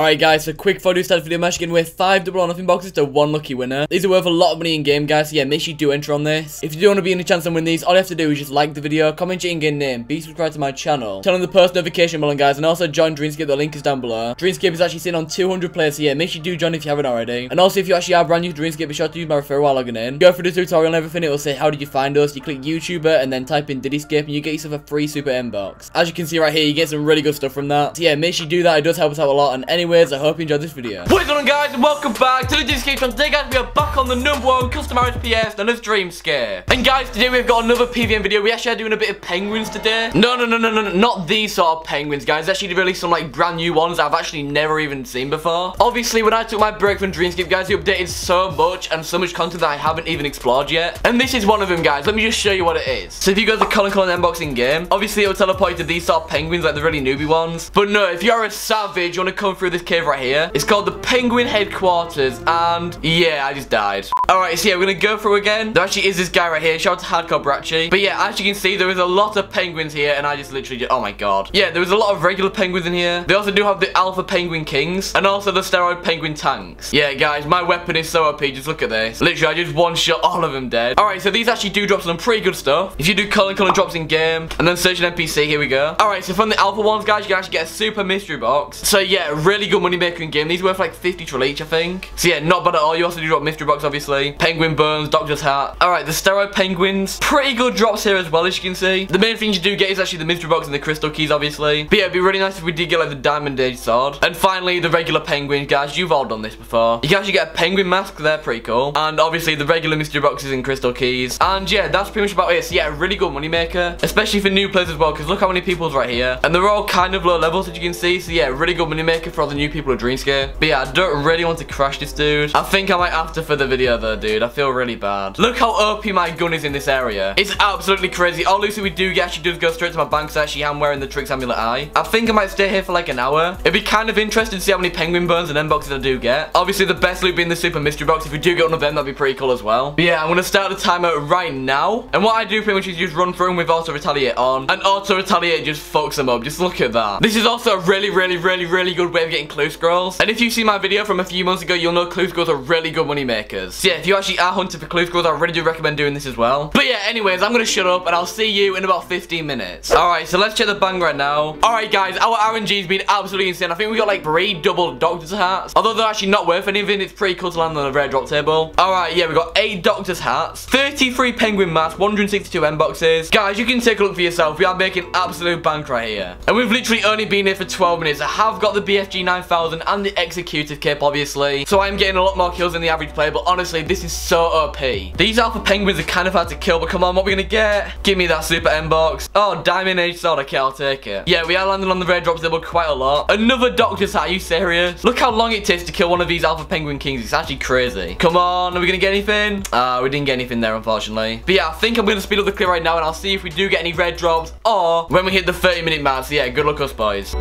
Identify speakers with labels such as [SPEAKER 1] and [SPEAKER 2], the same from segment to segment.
[SPEAKER 1] Alright guys, so quick photo start video match again with 5 double or nothing boxes to 1 lucky winner. These are worth a lot of money in game guys, so yeah, make sure you do enter on this. If you do want to be in a chance to win these, all you have to do is just like the video, comment your in-game name, be subscribed to my channel, turn on the post notification bell guys, and also join Dreamscape, the link is down below. Dreamscape is actually sitting on 200 players, so yeah, make sure you do join if you haven't already. And also if you actually are brand new to Dreamscape, be sure to use my referral while logging in. Go through the tutorial and everything, it will say how did you find us, you click YouTuber and then type in Didyscape and you get yourself a free super inbox. As you can see right here, you get some really good stuff from that. So yeah, make sure you do that, it does help us out a lot. And anyways, I hope you enjoyed this video.
[SPEAKER 2] What is going on guys and welcome back to the channel. Today guys we are back on the number one custom RSPS known as Dreamscape. And guys today we've got another PVM video. We actually are doing a bit of penguins today. No no no no no no not these sort of penguins guys. Actually released some like brand new ones I've actually never even seen before. Obviously when I took my break from Dreamscape guys we updated so much and so much content that I haven't even explored yet. And this is one of them guys. Let me just show you what it is. So if you go to colon colon unboxing game obviously it will teleport you to these sort of penguins like the really newbie ones. But no if you're a savage you want to come through this cave right here. It's called the Penguin Headquarters, and yeah, I just died. Alright, so yeah, we're gonna go through again. There actually is this guy right here. Shout out to Hardcore Brachi. But yeah, as you can see, there is a lot of penguins here, and I just literally just, oh my god. Yeah, there is a lot of regular penguins in here. They also do have the Alpha Penguin Kings, and also the Steroid Penguin Tanks. Yeah, guys, my weapon is so OP. Just look at this. Literally, I just one-shot all of them dead. Alright, so these actually do drop some pretty good stuff. If you do colon colon drops in game, and then search an NPC, here we go. Alright, so from the Alpha ones, guys, you can actually get a super mystery box. So yeah, really good money maker in game. These worth like 50 trill each, I think. So yeah, not bad at all. You also do drop mystery box, obviously. Penguin Burns, Doctor's Hat. Alright, the Steroid Penguins. Pretty good drops here as well, as you can see. The main things you do get is actually the mystery box and the crystal keys, obviously. But yeah, it'd be really nice if we did get like the Diamond Age sword. And finally, the regular penguins, guys. You've all done this before. You can actually get a penguin mask. They're pretty cool. And obviously, the regular mystery boxes and crystal keys. And yeah, that's pretty much about it. So yeah, really good money maker. Especially for new players as well, because look how many people's right here. And they're all kind of low levels, as you can see. So yeah, really good money maker for all the new people of Dreamscape. But yeah, I don't really want to crash this dude. I think I might have to for the video though, dude. I feel really bad. Look how OP my gun is in this area. It's absolutely crazy. All Lucy we do get actually does go straight to my bank, actually I'm wearing the Tricks Amulet Eye. I think I might stay here for like an hour. It'd be kind of interesting to see how many penguin bones and M boxes I do get. Obviously, the best loot being the super mystery box. If we do get one of them, that'd be pretty cool as well. But yeah, I'm gonna start the timer right now. And what I do pretty much is just run through them with auto retaliate on. And auto retaliate just fucks them up. Just look at that. This is also a really, really, really, really good way of getting clue scrolls. And if you see my video from a few months ago, you'll know clue scrolls are really good money makers. So yeah, if you actually are hunting for clue scrolls, I really do recommend doing this as well. But yeah, anyways, I'm gonna shut up and I'll see you in about 15 minutes. Alright, so let's check the bang right now. Alright guys, our RNG's been absolutely insane. I think we got like three double doctor's hats. Although they're actually not worth anything, it's pretty cool to land on a rare drop table. Alright, yeah, we got eight doctor's hats, 33 penguin masks, 162 M boxes. Guys, you can take a look for yourself. We are making absolute bank right here. And we've literally only been here for 12 minutes. I have got the BFG 9000 and the executive cape, obviously. So I'm getting a lot more kills than the average player, but honestly, this is so OP. These alpha penguins are kind of hard to kill, but come on, what are we gonna get? Give me that super M box. Oh, diamond age sword. Okay, I'll take it. Yeah, we are landing on the rare drops table quite a lot. Another doctor's hat. Are you serious? Look how long it takes to kill one of these alpha penguin kings. It's actually crazy. Come on, are we gonna get anything? Uh, we didn't get anything there, unfortunately. But yeah, I think I'm gonna speed up the clear right now, and I'll see if we do get any red drops, or when we hit the 30 minute mark. So yeah, good luck us, boys.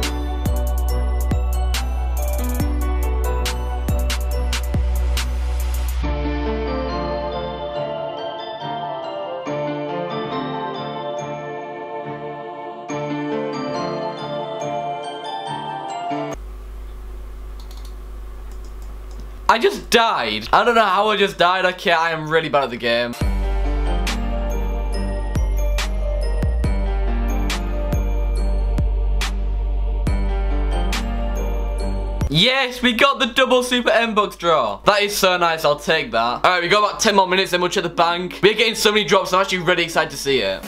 [SPEAKER 2] I just died. I don't know how I just died. Okay, I am really bad at the game. Yes, we got the double super M-Box draw. That is so nice. I'll take that. All right, we got about 10 more minutes, then we'll check the bank. We're getting so many drops. I'm actually really excited to see it.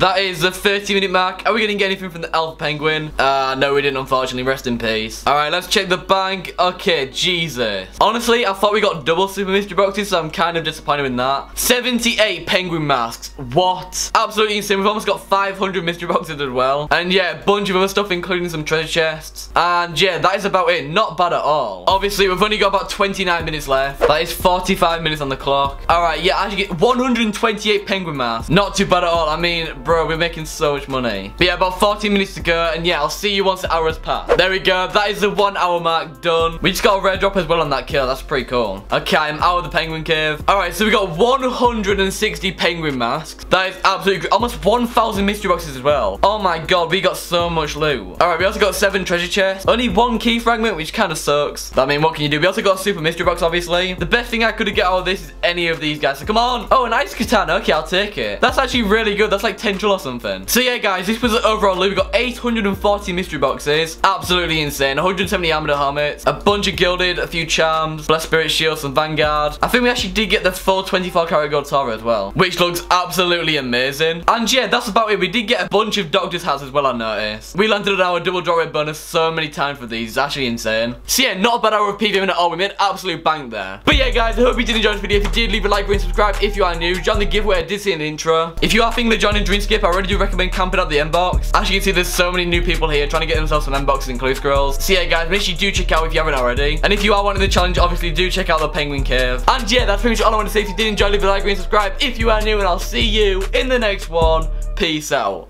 [SPEAKER 2] That is the 30 minute mark. Are we going to get anything from the elf penguin? Uh, no, we didn't, unfortunately. Rest in peace. All right, let's check the bank. Okay, Jesus. Honestly, I thought we got double super mystery boxes, so I'm kind of disappointed with that. 78 penguin masks. What? Absolutely insane. We've almost got 500 mystery boxes as well. And yeah, a bunch of other stuff, including some treasure chests. And yeah, that is about it. Not bad at all. Obviously, we've only got about 29 minutes left. That is 45 minutes on the clock. All right, yeah, I should get 128 penguin masks. Not too bad at all. I mean, bro, we're making so much money. But yeah, about 14 minutes to go. And yeah, I'll see you once the hour has passed. There we go. That is the one hour mark done. We just got a rare drop as well on that kill. That's pretty cool. Okay, I'm out of the penguin cave. All right, so we got 160 penguin masks. That is absolutely almost 1,000 mystery boxes as well. Oh my god, we got so much loot. All right, we also got seven treasure chests. Only one key fragment, which kind of sucks. I mean, what can you do? We also got a super mystery box, obviously. The best thing I could have get out of this is any of these guys. So come on. Oh, an ice katana. Okay, I'll take it. That's actually really good. That's like 10 or something. So yeah, guys, this was the overall loot. We got 840 mystery boxes. Absolutely insane. 170 armored helmets, a bunch of gilded, a few charms, blessed spirit shields, some vanguard. I think we actually did get the full 24 karat gold Tora as well, which looks absolutely amazing. And yeah, that's about it. We did get a bunch of doctor's hats as well, I noticed. We landed on our double draw rate bonus so many times for these. It's actually insane. So yeah, not a bad hour of PVM at all. We made absolute bank there. But yeah, guys, I hope you did enjoy this video. If you did, leave a like, rate, subscribe. If you are new, join the giveaway. I did see in the intro. If you are thinking of joining Dreamscape, I really do recommend camping out the M box. As you can see, there's so many new people here trying to get themselves some M boxes and clue scrolls. So yeah, guys, make sure you do check out if you haven't already. And if you are wanting the challenge, obviously do check out the Penguin Cave. And yeah, that's pretty much all I want to say. If you did enjoy, leave a like, and subscribe. If you are new, and I'll see you in the next one. Peace out.